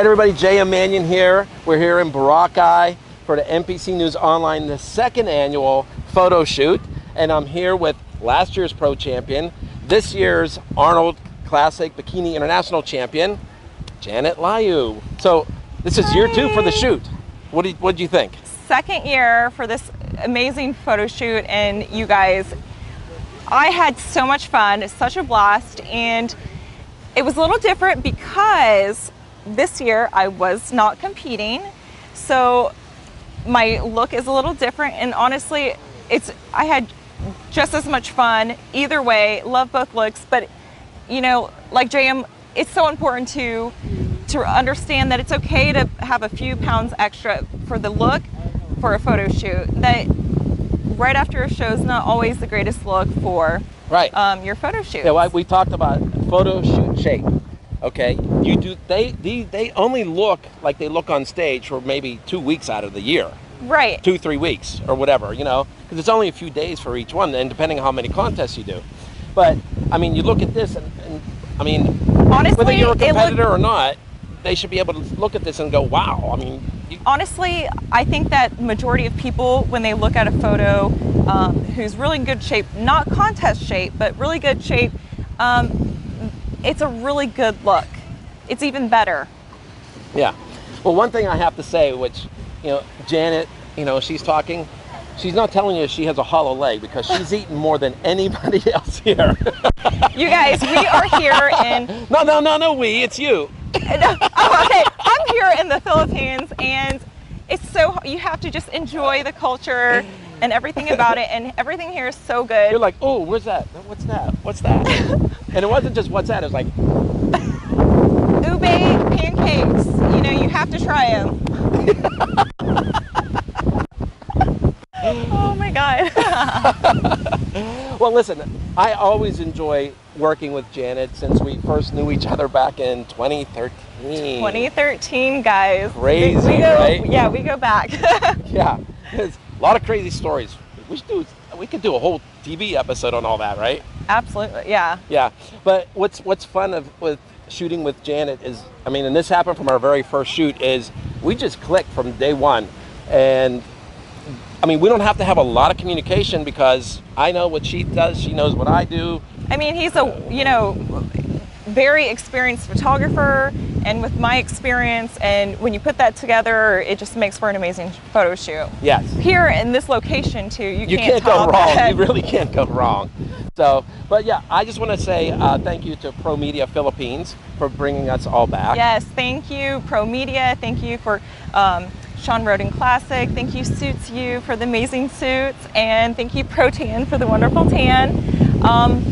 Right, everybody, Jay Manion here. We're here in Boracay for the NPC News Online, the second annual photo shoot. And I'm here with last year's pro champion, this year's Arnold Classic Bikini International champion, Janet Layug. So this is year two for the shoot. What do you, what do you think? Second year for this amazing photo shoot, and you guys, I had so much fun, such a blast, and it was a little different because this year I was not competing. So my look is a little different and honestly it's I had just as much fun either way. Love both looks, but you know, like JM, it's so important to to understand that it's okay to have a few pounds extra for the look for a photo shoot. That right after a show is not always the greatest look for Right. um, your photo shoot. Yeah, well, we talked about photo shoot shape. Okay, you do they, they they only look like they look on stage for maybe two weeks out of the year, right. two three weeks or whatever, you know, because it's only a few days for each one, and depending on how many contests you do. But I mean, you look at this, and, and I mean, Honestly, whether you're a it looked- competitor or not, they should be able to look at this and go, "Wow!" I mean, you, honestly, I think that majority of people, when they look at a photo um, who's really in good shape, not contest shape, but really good shape, um, it's a really good look. It's even better. Yeah. Well, one thing I have to say, which, you know, Janet, you know, she's talking, she's not telling you she has a hollow leg because she's eaten more than anybody else here. You guys, we are here in. no, no, no, no, we, it's you. Oh, okay, I'm here in the Philippines, and it's so you have to just enjoy the culture and everything about it, and everything here is so good. You're like, oh, where's that? What's that? What's that? and it wasn't just what's that, it was like, ube pancakes. You know, you have to try them. oh my god. well, listen, I always enjoy working with Janet since we first knew each other back in 2013. 2013, guys. Crazy, we, we go, right? Yeah, we go back. Yeah, a lot of crazy stories. We should do, we could do a whole TV episode on all that, right? Absolutely, yeah. Yeah, but what's what's fun of with shooting with Janet is, I mean, and this happened from our very first shoot is we just clicked from day one, and I mean, we don't have to have a lot of communication because I know what she does, she knows what I do. I mean, he's a you know very experienced photographer, and with my experience, and when you put that together, it just makes for an amazing photo shoot. Yes, Here in this location too, you, you can't, go wrong. that. You really can't go wrong. So, but yeah, I just want to say uh, thank you to Pro Media Philippines for bringing us all back. Yes, thank you, Pro Media. Thank you for um, Shawn Rhoden Classic. Thank you, Suits You, for the amazing suits. And thank you, Pro Tan, for the wonderful tan. Um,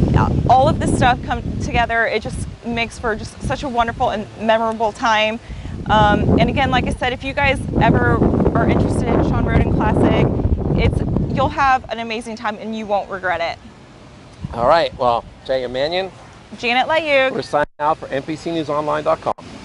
all of this stuff come together. It just makes for just such a wonderful and memorable time. Um, and again, like I said, if you guys ever are interested in Shawn Rhoden Classic, it's you'll have an amazing time and you won't regret it. All right. Well, Jay Manion, Janet Layug. we're signing out for NPCNewsOnline.com.